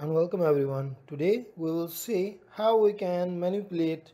and welcome everyone. Today we will see how we can manipulate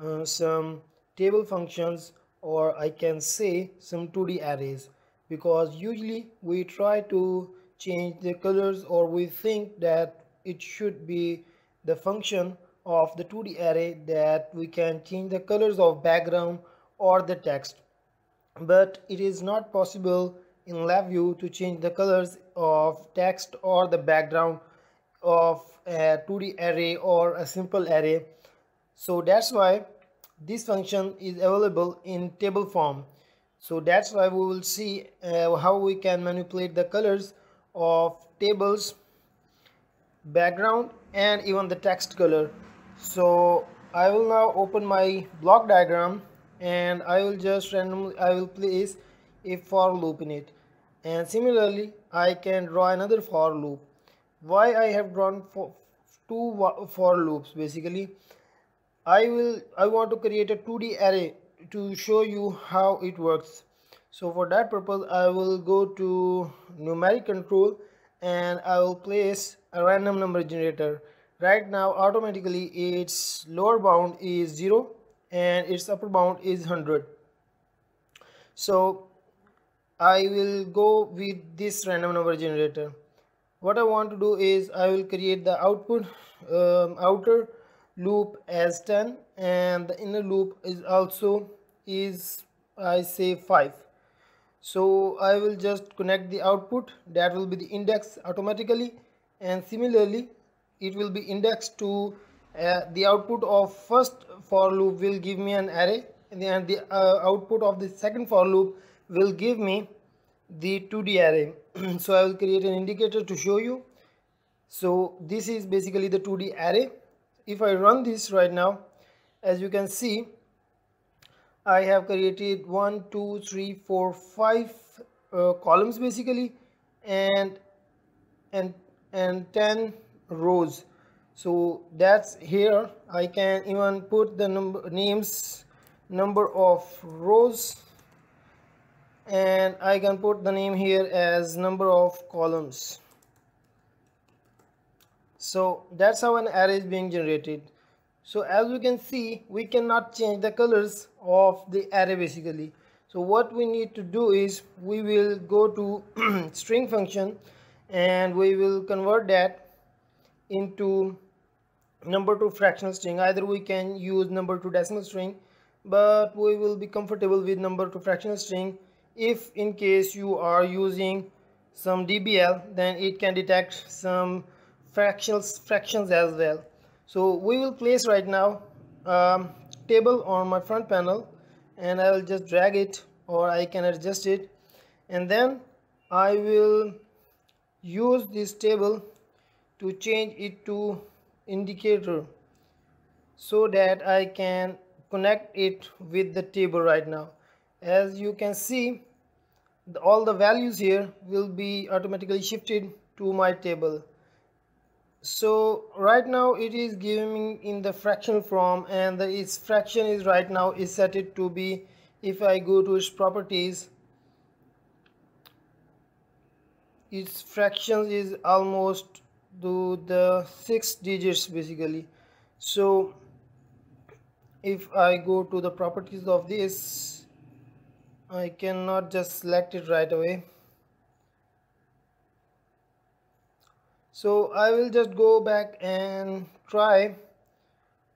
uh, some table functions or I can say some 2D arrays because usually we try to change the colors or we think that it should be the function of the 2D array that we can change the colors of background or the text but it is not possible in LabVIEW to change the colors of text or the background of a 2D array or a simple array. So that's why this function is available in table form. So that's why we will see uh, how we can manipulate the colors of tables background and even the text color. So I will now open my block diagram and I will just randomly I will place a for loop in it. And similarly I can draw another for loop why I have drawn for two for loops. Basically I will I want to create a 2d array to show you how it works. So for that purpose I will go to numeric control and I will place a random number generator. Right now automatically its lower bound is 0 and its upper bound is 100 so I will go with this random number generator what I want to do is I will create the output um, outer loop as 10 and the inner loop is also is I say 5 so I will just connect the output that will be the index automatically and similarly it will be indexed to uh, the output of first for loop will give me an array and the, uh, output of the second for loop will give me the 2d array so I will create an indicator to show you. So this is basically the 2d array. If I run this right now as you can see I have created one two three four five uh, columns basically and and and 10 rows. So that's here. I can even put the number names number of rows and I can put the name here as number of columns. So that's how an array is being generated. So as we can see we cannot change the colors of the array basically. So what we need to do is we will go to string function and we will convert that into number to fractional string. Either we can use number to decimal string but we will be comfortable with number to fractional string if in case you are using some DBL then it can detect some fractions fractions as well. So we will place right now um, table on my front panel and I will just drag it or I can adjust it. And then I will use this table to change it to indicator so that I can connect it with the table right now. As you can see all the values here will be automatically shifted to my table. So right now it is giving me in the fractional form and the, its fraction is right now is set it to be if I go to its properties its fractions is almost to the six digits basically. So if I go to the properties of this I cannot just select it right away. So I will just go back and try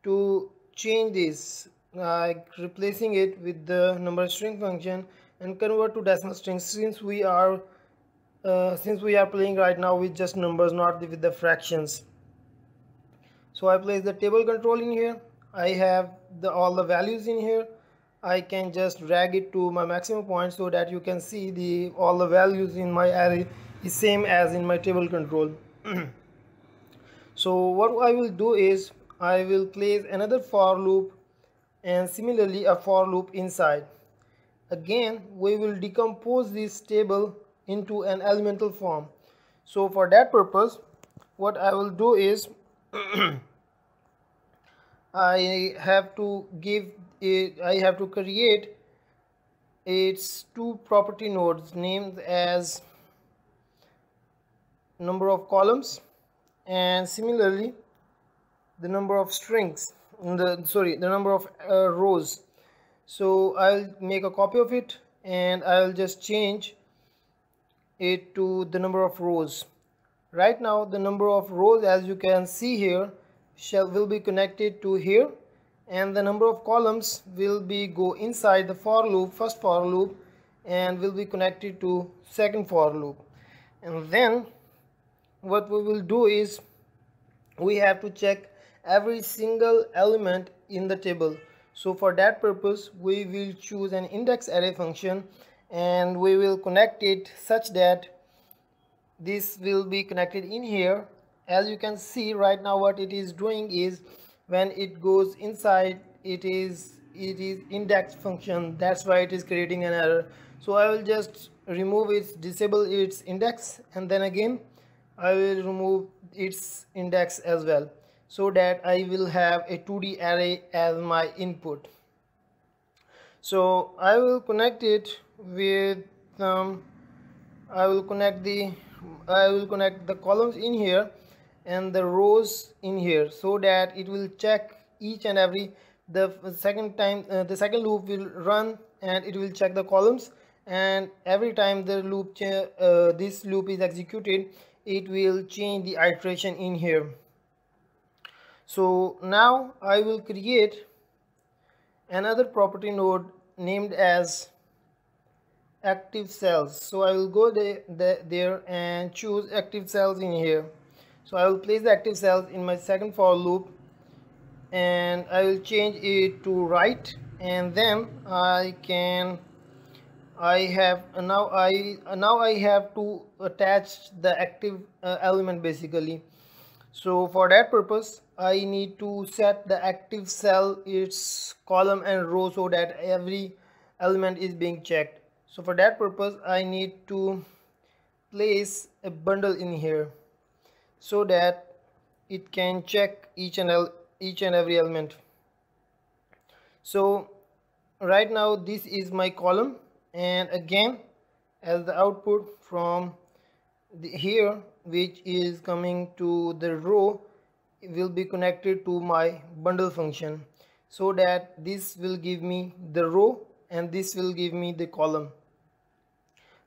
to change this like replacing it with the number string function and convert to decimal string. Since we are uh, since we are playing right now with just numbers not with the fractions. So I place the table control in here. I have the all the values in here I can just drag it to my maximum point so that you can see the all the values in my array is same as in my table control. So what I will do is I will place another for loop and similarly a for loop inside. Again we will decompose this table into an elemental form. So for that purpose what I will do is I have to give it, I have to create its two property nodes named as number of columns and similarly the number of strings the sorry the number of uh, rows. So I'll make a copy of it and I'll just change it to the number of rows. Right now the number of rows as you can see here shall will be connected to here and the number of columns will be go inside the for loop first for loop and will be connected to second for loop. And then what we will do is we have to check every single element in the table. So for that purpose we will choose an index array function and we will connect it such that this will be connected in here. As you can see right now what it is doing is when it goes inside it is it is index function. That's why it is creating an error. So I will just remove its disable its index and then again I will remove its index as well. So that I will have a 2D array as my input. So I will connect it with um, I will connect the I will connect the columns in here and the rows in here so that it will check each and every the second time uh, the second loop will run and it will check the columns. And every time the loop uh, this loop is executed it will change the iteration in here. So now I will create another property node named as active cells. So I will go there, there and choose active cells in here so I will place the active cells in my second for loop and I will change it to right and then I can I have now I now I have to attach the active uh, element basically. So for that purpose I need to set the active cell its column and row so that every element is being checked. So for that purpose I need to place a bundle in here so that it can check each and each and every element. So right now this is my column and again as the output from here which is coming to the row will be connected to my bundle function so that this will give me the row and this will give me the column.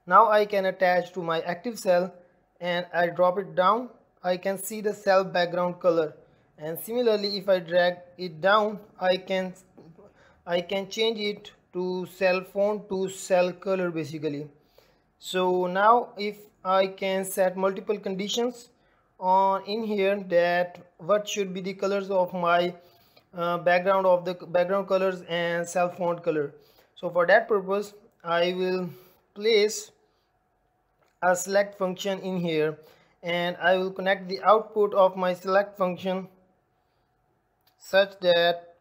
Now I can attach to my active cell and I drop it down I can see the cell background color. And similarly if I drag it down I can I can change it to cell font to cell color basically. So now if I can set multiple conditions on in here that what should be the colors of my uh, background of the background colors and cell font color. So for that purpose I will place a select function in here and I will connect the output of my select function such that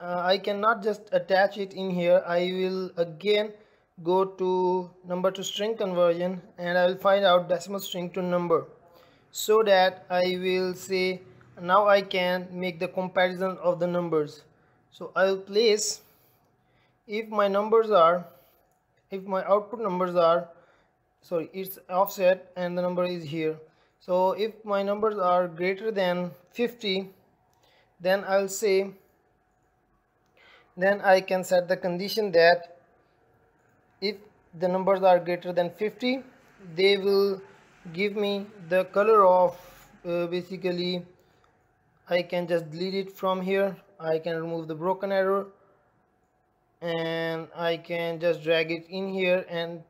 uh, I cannot just attach it in here. I will again go to number to string conversion and I will find out decimal string to number so that I will say now I can make the comparison of the numbers. So I will place if my numbers are if my output numbers are sorry it's offset and the number is here so if my numbers are greater than 50 then I'll say then I can set the condition that if the numbers are greater than 50 they will give me the color of uh, basically I can just delete it from here. I can remove the broken arrow and I can just drag it in here and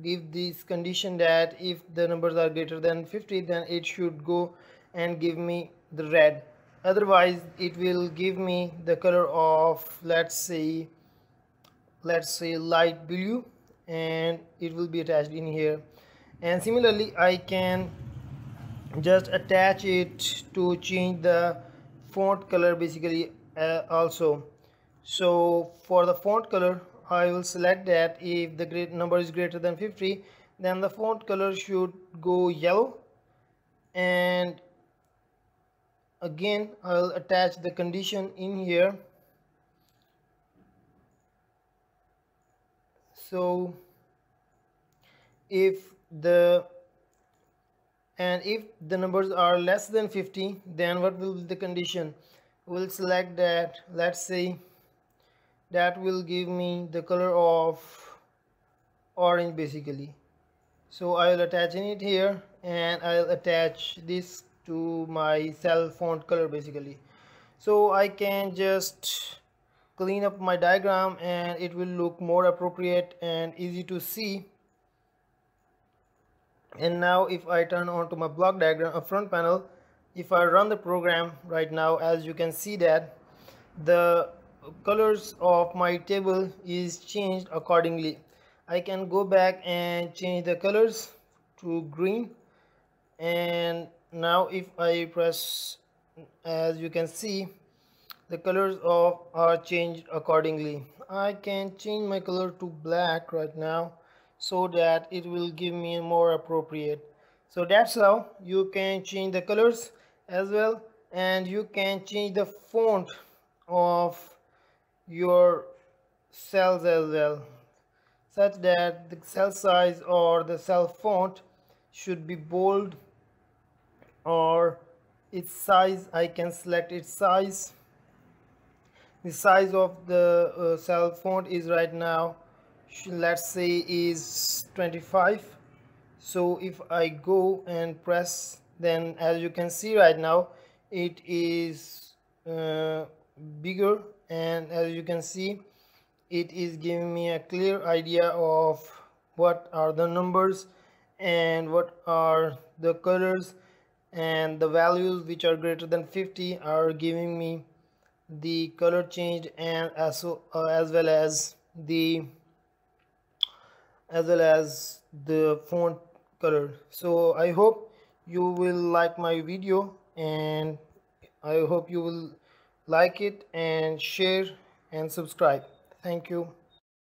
give this condition that if the numbers are greater than 50 then it should go and give me the red. Otherwise it will give me the color of let's say let's say light blue and it will be attached in here. And similarly I can just attach it to change the font color basically uh, also. So for the font color I will select that if the great number is greater than 50 then the font color should go yellow. And again I'll attach the condition in here. So if the and if the numbers are less than 50 then what will be the condition? We'll select that let's say that will give me the color of orange basically. So I'll attach in it here and I'll attach this to my cell font color basically. So I can just clean up my diagram and it will look more appropriate and easy to see. And now if I turn on to my block diagram a front panel if I run the program right now as you can see that the colors of my table is changed accordingly. I can go back and change the colors to green. And now if I press as you can see the colors of are changed accordingly. I can change my color to black right now so that it will give me more appropriate. So that's how you can change the colors as well. And you can change the font of your cells as well such that the cell size or the cell font should be bold or its size I can select its size. The size of the uh, cell font is right now let's say is 25 so if I go and press then as you can see right now it is uh, bigger and as you can see it is giving me a clear idea of what are the numbers and what are the colors. And the values which are greater than 50 are giving me the color change and as, uh, as well as the as well as the font color. So i hope you will like my video and i hope you will like it and share and subscribe. Thank you